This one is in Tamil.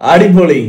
அடிப்பொலி